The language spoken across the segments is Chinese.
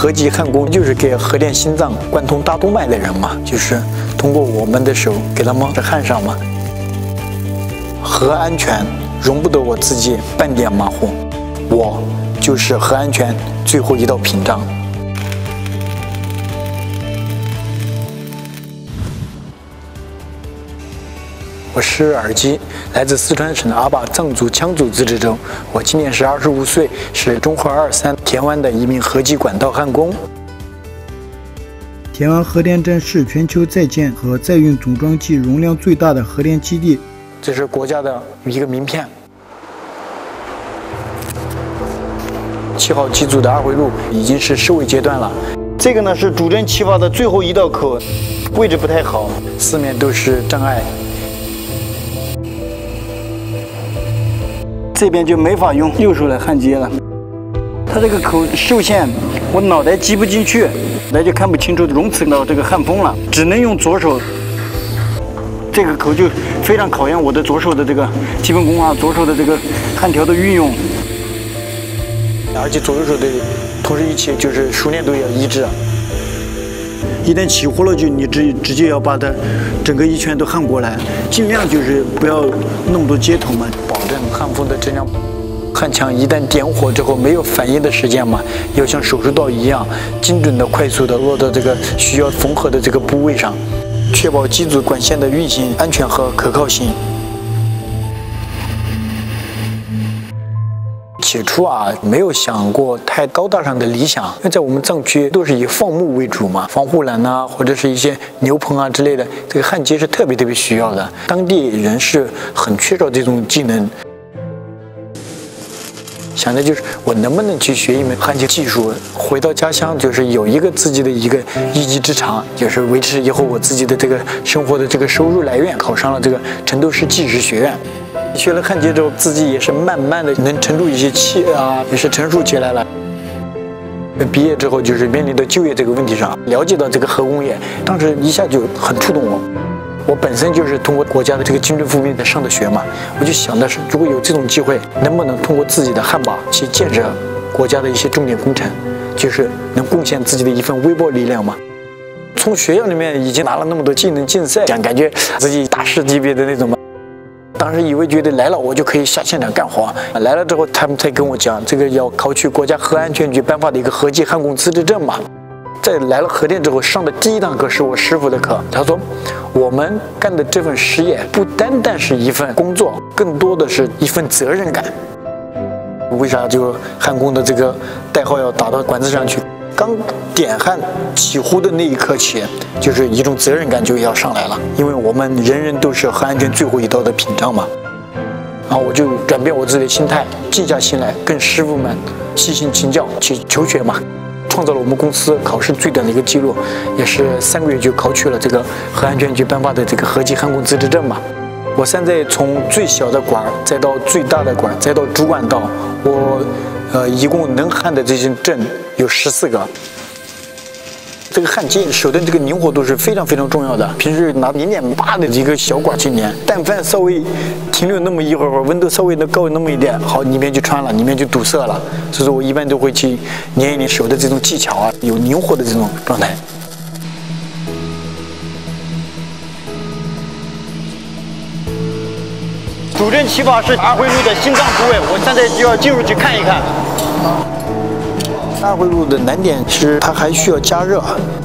合集焊工就是给核电心脏贯通大动脉的人嘛，就是通过我们的手给他们焊上嘛。核安全容不得我自己半点马虎，我就是核安全最后一道屏障。我是耳机，来自四川省的阿坝藏族羌族自治州。我今年是二十五岁，是中核二三田湾的一名核基管道焊工。田湾核电站是全球在建和在运总装机容量最大的核电基地。这是国家的一个名片。七号机组的二回路已经是收尾阶段了。这个呢是主针气阀的最后一道口，位置不太好，四面都是障碍。这边就没法用右手来焊接了，它这个口受限，我脑袋挤不进去，那就看不清楚容次到这个焊缝了，只能用左手。这个口就非常考验我的左手的这个基本功啊，左手的这个焊条的运用，而且左右手的同时一起就是熟练度要一致。一旦起火了，就你直直接要把它整个一圈都焊过来，尽量就是不要那么多接头嘛。保证焊缝的质量，焊枪一旦点火之后没有反应的时间嘛，要像手术刀一样精准的、快速的落到这个需要缝合的这个部位上，确保机组管线的运行安全和可靠性。起初啊，没有想过太高大上的理想，因为在我们藏区都是以放牧为主嘛，防护栏呐，或者是一些牛棚啊之类的，这个焊接是特别特别需要的，当地人是很缺少这种技能。想的就是我能不能去学一门焊接技术，回到家乡就是有一个自己的一个一技之长，就是维持以后我自己的这个生活的这个收入来源。考上了这个成都市技师学院，学了焊接之后，自己也是慢慢的能沉住一些气啊，也是成熟起来了。毕业之后就是面临到就业这个问题上，了解到这个核工业，当时一下就很触动我。我本身就是通过国家的这个精准扶贫在上的学嘛，我就想的是，如果有这种机会，能不能通过自己的焊把去建设国家的一些重点工程，就是能贡献自己的一份微薄力量嘛。从学校里面已经拿了那么多技能竞赛，想感觉自己大师级别的那种嘛。当时以为觉得来了我就可以下现场干活，来了之后他们才跟我讲，这个要考取国家核安全局颁发的一个核技焊工资质证嘛。在来了核电之后，上的第一堂课是我师傅的课。他说，我们干的这份实业不单单是一份工作，更多的是一份责任感。为啥就焊工的这个代号要打到管子上去？刚点焊起呼的那一刻起，就是一种责任感就要上来了，因为我们人人都是核安全最后一道的屏障嘛。然后我就转变我自己的心态，静下心来跟师傅们细心请教去求学嘛。创造了我们公司考试最短的一个记录，也是三个月就考取了这个核安全局颁发的这个核技焊工资质证嘛。我现在从最小的管儿，再到最大的管儿，再到主管道，我呃一共能焊的这些针有十四个。这个焊接手的这个灵活度是非常非常重要的。平时拿零点八的一个小管去粘，但凡稍微停留那么一会儿，温度稍微的高那么一点，好，里面就穿了，里面就堵塞了。所以说我一般都会去粘一粘手的这种技巧啊，有灵活的这种状态。主阵起阀是二回路的心脏部位，我现在就要进入去看一看。二回路的难点是它还需要加热，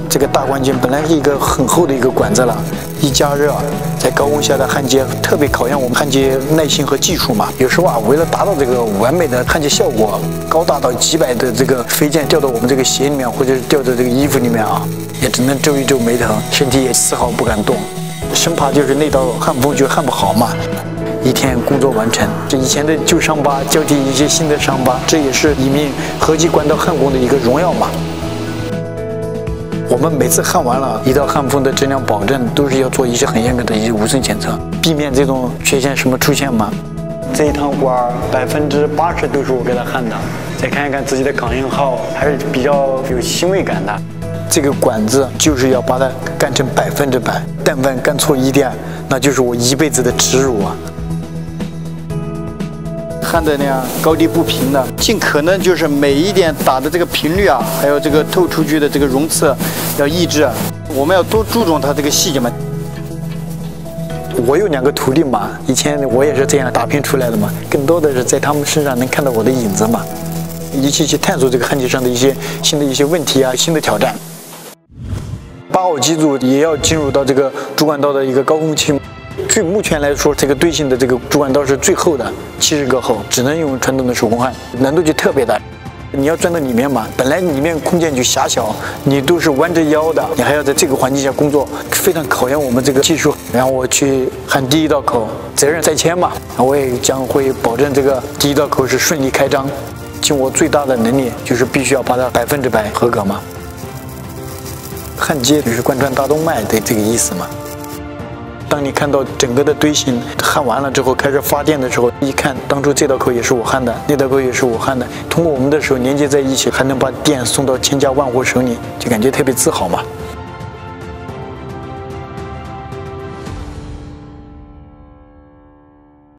这个大关键本来是一个很厚的一个管子了，一加热，在高温下的焊接特别考验我们焊接耐心和技术嘛。有时候啊，为了达到这个完美的焊接效果，高大到几百的这个飞溅掉到我们这个鞋里面，或者是掉在这个衣服里面啊，也只能皱一皱眉头，身体也丝毫不敢动，生怕就是那道焊缝就焊 不好嘛。一天工作完成，这以前的旧伤疤交替一些新的伤疤，这也是一名合金管道焊工的一个荣耀嘛。我们每次焊完了一道焊缝的质量保证，都是要做一些很严格的一些无损检测，避免这种缺陷什么出现嘛。这一趟管百分之八十都是我给他焊的，再看一看自己的感应号，还是比较有欣慰感的。这个管子就是要把它干成百分之百，但凡干错一点，那就是我一辈子的耻辱啊。焊的那样高低不平的，尽可能就是每一点打的这个频率啊，还有这个透出去的这个容次要抑制，我们要多注重它这个细节嘛。我有两个徒弟嘛，以前我也是这样打拼出来的嘛，更多的是在他们身上能看到我的影子嘛，一起去探索这个焊接上的一些新的一些问题啊，新的挑战。八号机组也要进入到这个主管道的一个高峰期。据目前来说，这个堆芯的这个主管道是最厚的，七十个厚，只能用传统的手工焊，难度就特别大。你要钻到里面嘛，本来里面空间就狭小，你都是弯着腰的，你还要在这个环境下工作，非常考验我们这个技术。然后我去焊第一道口，责任在肩嘛，我也将会保证这个第一道口是顺利开张，尽我最大的能力，就是必须要把它百分之百合格嘛。焊接就是贯穿大动脉的这个意思嘛。当你看到整个的堆芯焊完了之后，开始发电的时候，一看当初这道口也是我焊的，那道口也是我焊的，通过我们的手连接在一起，还能把电送到千家万户手里，就感觉特别自豪嘛。